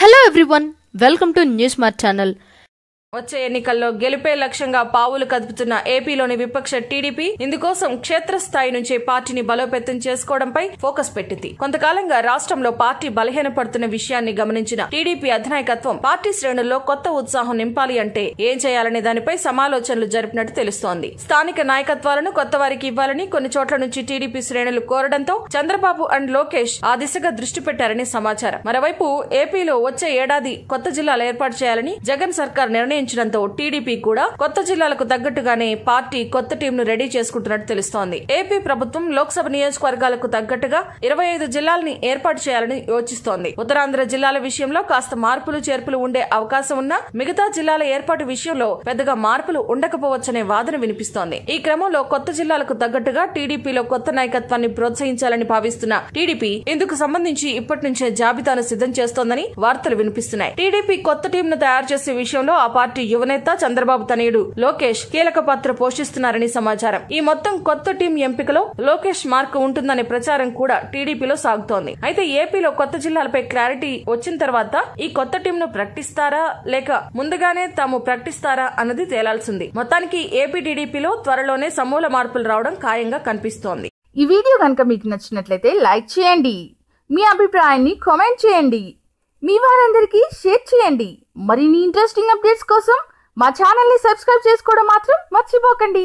Hello everyone, welcome to Newsmart channel. వచ్చే ఎన్నికల్లో గెలిపే లక్ష్యంగా పావులు కదుపుతున్న ఏపీలోని విపక్ష టీడీపీ ఇందుకోసం క్షేత్రస్థాయి నుంచే పార్టీని బలోపేతం చేసుకోవడంపై ఫోకస్ పెట్టింది. కొంతకాలంగా రాష్ట్రంలో పార్టీ బలహీనపడుతున్న విషయాన్ని గమనించిన టీడీపీ అధినాయకత్వం పార్టీ శ్రేణుల్లో కొత్త ఉత్సాహం నింపాలి అంటే ఏం చేయాలనే దానిపై సమాలోచనలు జరిపినట్టు తెలుస్తోంది. స్థానిక నాయకత్వాలను కొత్త వారికి ఇవ్వాలని కొన్ని చోట్ల నుంచి టీడీపీ శ్రేణులు కోరడంతో చంద్రబాబు అండ్ లోకేష్ ఆ దిశగా దృష్టి పెట్టారని సమాచారం. మరోవైపు ఏపీలో వచ్చే ఏడాది కొత్త జిల్లాలు ఏర్పాటు చేయాలని జగన్ సర్కార్ నిర్ణయం నిర్ణయించడంతో టీడీపీ కూడా కొత్త జిల్లాలకు తగ్గట్టుగానే పార్టీ కొత్త టీంను రెడీ చేసుకుంటున్నట్టు తెలుస్తోంది. ఏపీ ప్రభుత్వం లోక్సభ నియోజకవర్గాలకు తగ్గట్టుగా ఇరవై ఐదు జిల్లాల్ని ఏర్పాటు చేయాలని యోచిస్తోంది. ఉత్తరాంధ్ర జిల్లాల విషయంలో కాస్త మార్పులు చేర్పులు ఉండే అవకాశం ఉన్నా మిగతా జిల్లాల ఏర్పాటు విషయంలో పెద్దగా మార్పులు ఉండకపోవచ్చనే వాదన వినిపిస్తోంది. ఈ క్రమంలో కొత్త జిల్లాలకు తగ్గట్టుగా టీడీపీలో కొత్త నాయకత్వాన్ని ప్రోత్సహించాలని భావిస్తున్న టీడీపీ ఇందుకు సంబంధించి ఇప్పటి నుంచే జాబితాను సిద్ధం చేస్తోందని వార్తలు వినిపిస్తున్నాయి. టీడీపీ కొత్త టీంను తయారు చేసే విషయంలో ఆ పార్టీ పార్టీ యువనేత చంద్రబాబు తనయుడు లోకేష్ కీలక పాత్ర పోషిస్తున్నారని సమాచారం. ఈ మొత్తం కొత్త టీం ఎంపికలో లోకేష్ మార్క్ ఉంటుందనే ప్రచారం కూడా టీడీపీలో సాగుతోంది. అయితే ఏపీలో కొత్త జిల్లాలపై క్లారిటీ వచ్చిన తర్వాత ఈ కొత్త టీంను ప్రకటిస్తారా లేక ముందుగానే తాము ప్రకటిస్తారా అన్నది తేలాల్సింది. మొత్తానికి ఏపీ టీడీపీలో త్వరలోనే సమూల మార్పులు రావడం ఖాయంగా కనిపిస్తోంది. ఈ వీడియో కనుక మీకు నచ్చినట్లయితే లైక్ చేయండి. మీ అభిప్రాయాన్ని కామెంట్ చేయండి. మీ వారందరికీ షేర్ చేయండి. మరిన్ని ఇంట్రెస్టింగ్ అప్డేట్స్ కోసం మా ఛానల్ని సబ్స్క్రైబ్ చేసుకోవడం మాత్రం మర్చిపోకండి.